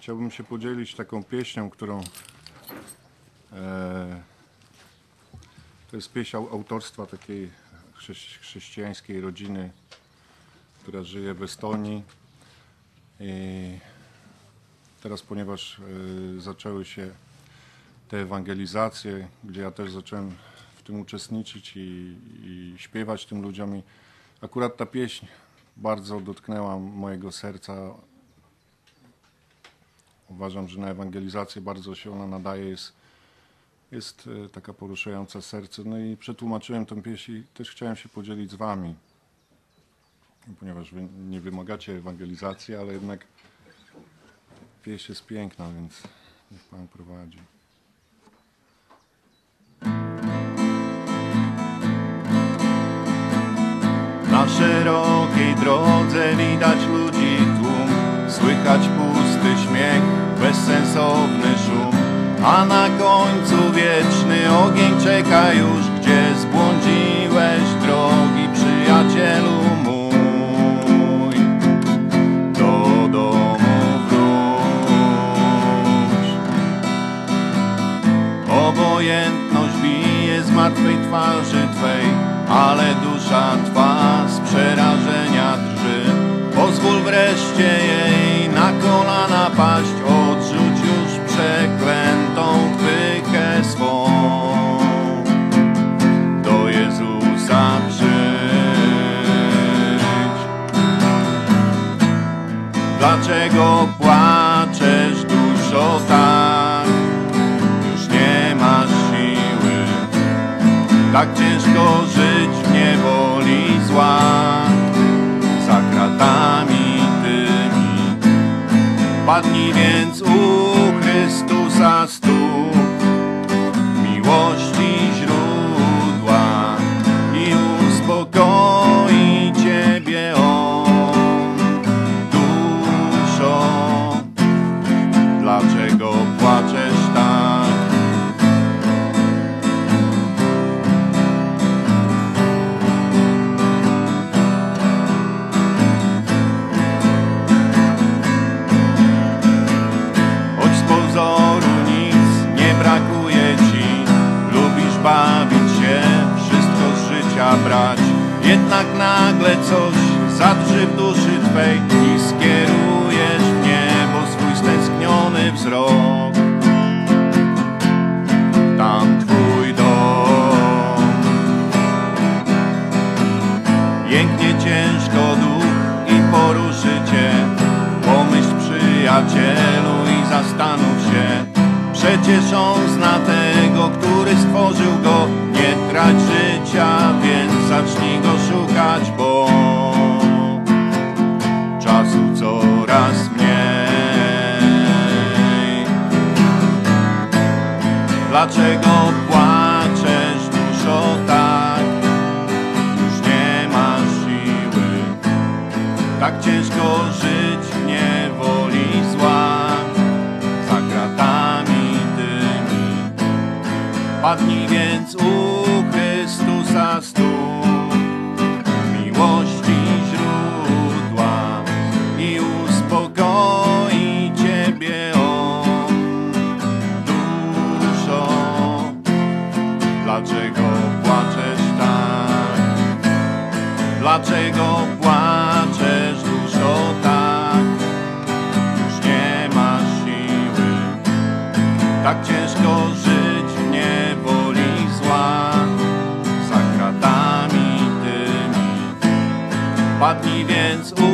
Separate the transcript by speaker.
Speaker 1: Chciałbym się podzielić taką pieśnią, którą e, to jest pieśń au- autorstwa takiej chrześ- chrześcijańskiej rodziny, która żyje w Estonii. I teraz, ponieważ e, zaczęły się te ewangelizacje, gdzie ja też zacząłem w tym uczestniczyć i, i śpiewać tym ludziom, i akurat ta pieśń bardzo dotknęła mojego serca. Uważam, że na ewangelizację bardzo się ona nadaje, jest, jest e, taka poruszająca serce. No i przetłumaczyłem tę pieśń i też chciałem się podzielić z wami, ponieważ wy nie wymagacie ewangelizacji, ale jednak pieśń jest piękna, więc niech Pan prowadzi.
Speaker 2: Na szerokiej drodze widać ludzi tłum Słychać pusty śmiech, bezsensowny szum. A na końcu wieczny ogień czeka już Gdzie zbłądziłeś drogi przyjacielu mój. Do domu wróć. Obojętność bije z martwej twarzy Twej ale dusza Twa z przerażenia drży. Pozwól wreszcie jej kolana paść Odrzuć już przeklętą pychę swą. Do Jezusa przyjdź. Dlaczego płaczesz duszo tak? Już nie masz siły. Tak ciężko Jednak nagle coś zadrży w duszy Twej I skierujesz w niebo swój stęskniony wzrok. Tam Twój dom. Jęknie ciężko duch i poruszy Cię. Pomyśl przyjacielu i zastanów się. Przecież On zna tego, który stworzył go. Nie trać życia, więc zacznij go szukać, bo Czasu coraz mniej. Dlaczego płaczesz duszo tak? Już nie masz siły. Tak ciężko żyć w niewoli zła. Za kratami tymi Padnij więc u Tak ciężko żyć w niewoli zła Za kratami tymi. Padnij więc u